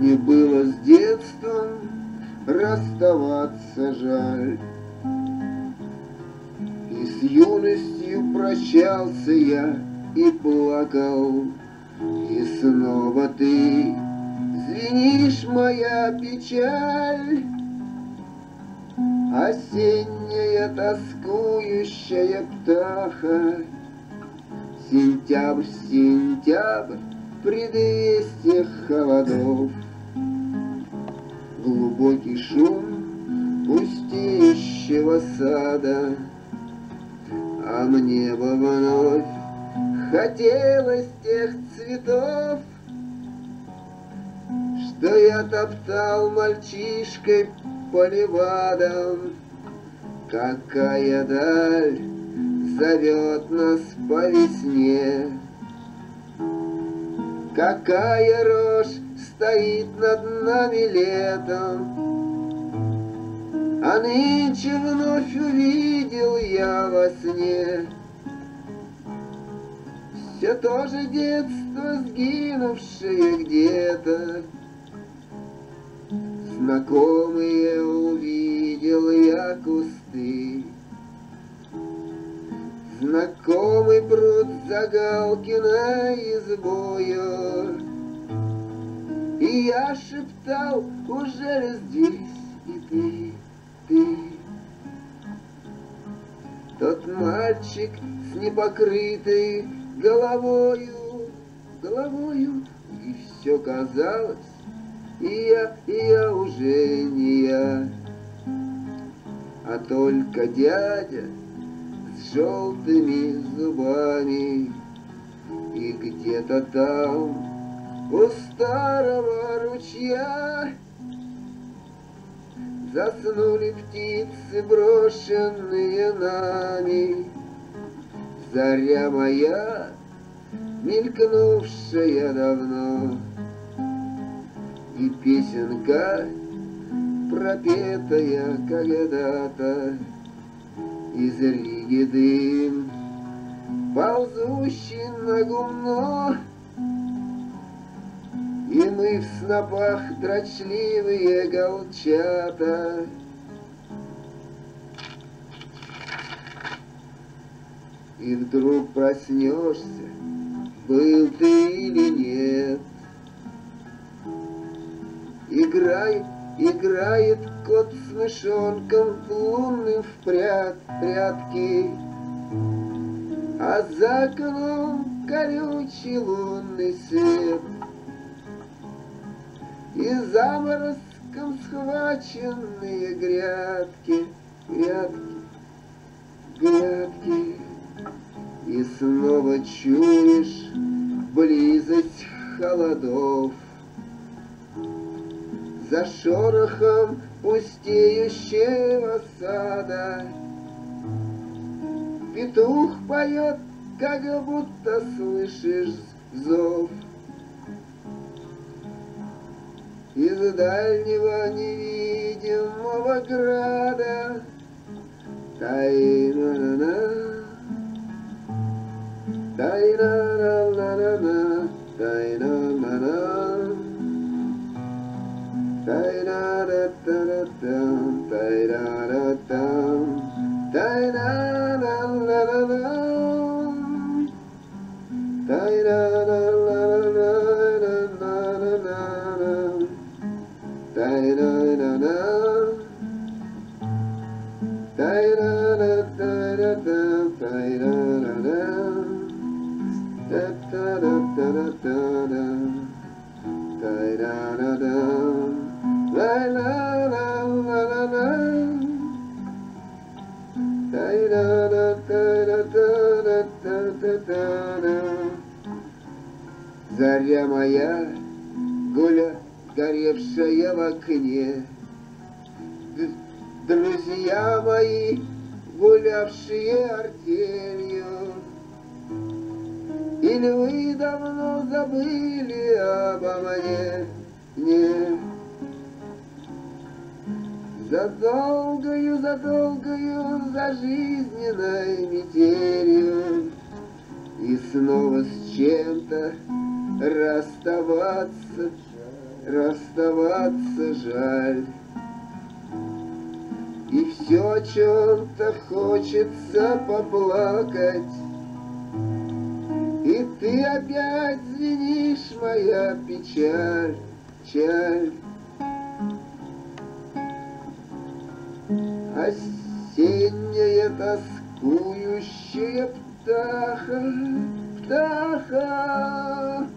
с детством расставаться жаль. И с юностью прощался я и плакал, И снова ты звенишь, моя печаль. Осенняя тоскующая птаха, Сентябрь, сентябрь, предвестие холодов. Глубокий шум пустеющего сада, А мне бы вновь хотелось тех цветов, Что я топтал мальчишкой по левадам. Какая даль зовет нас по весне, Какая рожь стоит над нами летом. А нынче вновь увидел я во сне Все то же детство, сгинувшее где-то. Знакомые увидел я кусты, Знакомый пруд Загалкина избою. И я шептал, уже ли здесь и ты, ты? Тот мальчик с непокрытой головою, головою, И все казалось, и я, и я уже не я, А только дядя с желтыми зубами, И где-то там у старого ручья Заснули птицы, брошенные нами. Заря моя, мелькнувшая давно, И песенка, пропетая когда-то, Из Риги дым, ползущий на гумно, и мы в снопах дрочливые голчата. И вдруг проснешься, был ты или нет. Играй, играет кот с мышонком лунным в прят, прятки, А за окном колючий лунный свет — и заморозком схваченные грядки, грядки, грядки. И снова чуешь близость холодов. За шорохом пустеющего сада Петух поет, как будто слышишь зов. Из дальнего невидимого града Тайна-на-на Тайна-на-на-на Тайна-на-на Тайна-да-та-да-та Тайна-да-та Тайна-на-на-на-на Тайна-на-на-на Заря моя, гуля, горевшая в окне, Друзья мои, гулявшие артелью, Или вы давно забыли обо мне? Не. За долгою, за долгою, за жизненной метелью И снова с чем-то расставаться расставаться жаль. Все о чем-то хочется поплакать, И ты опять звенишь, моя печаль, печаль. Осенняя тоскующая птаха, птаха,